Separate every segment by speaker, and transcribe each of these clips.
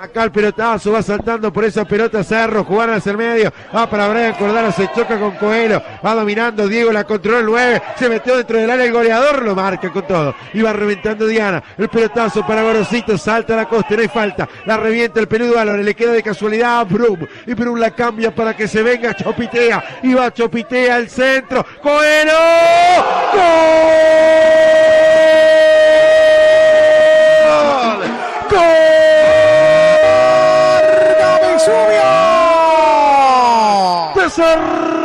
Speaker 1: Acá el pelotazo va saltando por esa pelota Cerro, jugar hacia el medio. Va para Brian Cordara, se choca con Coelho. Va dominando Diego, la controla el 9. Se metió dentro del área el goleador, lo marca con todo. Y va reventando Diana. El pelotazo para Gorosito, salta a la costa, no hay falta. La revienta el peludo Álvarez, le queda de casualidad a Brum. Y Brum la cambia para que se venga Chopitea. Y va Chopitea al centro. Coelho. ¡Gol! ¡Gol!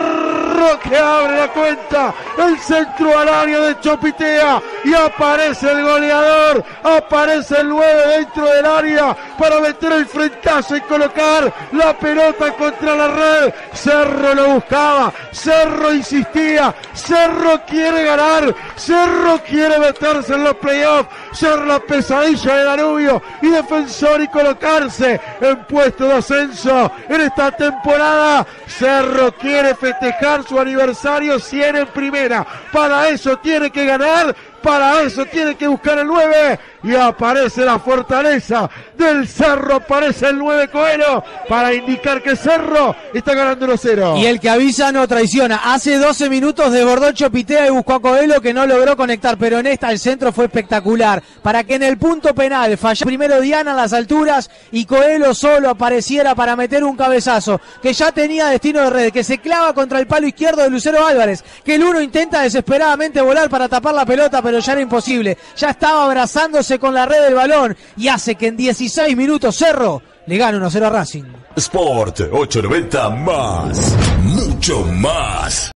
Speaker 1: Que abre la cuenta. El centro al área de Chopitea. Y aparece el goleador. Aparece el 9 dentro del área para meter el frentazo y colocar la pelota contra la red. Cerro lo buscaba. Cerro insistía. Cerro quiere ganar. Cerro quiere meterse en los playoffs. Ser la pesadilla de Danubio y defensor y colocarse en puesto de ascenso en esta temporada. Cerro quiere festejar su aniversario 100 en primera. Para eso tiene que ganar. Para eso tiene que buscar el 9 y aparece la fortaleza del Cerro, aparece el 9 Coelho para indicar que Cerro está ganando 1-0.
Speaker 2: Y el que avisa no traiciona. Hace 12 minutos desbordó Chopitea y buscó a Coelho que no logró conectar, pero en esta el centro fue espectacular. Para que en el punto penal falló primero Diana a las alturas y Coelho solo apareciera para meter un cabezazo que ya tenía destino de red, que se clava contra el palo izquierdo de Lucero Álvarez, que el uno intenta desesperadamente volar para tapar la pelota, pero ya era imposible. Ya estaba abrazándose con la red del balón y hace que en 16 minutos Cerro le gane 1-0 a Racing.
Speaker 3: Sport 890 más, mucho más.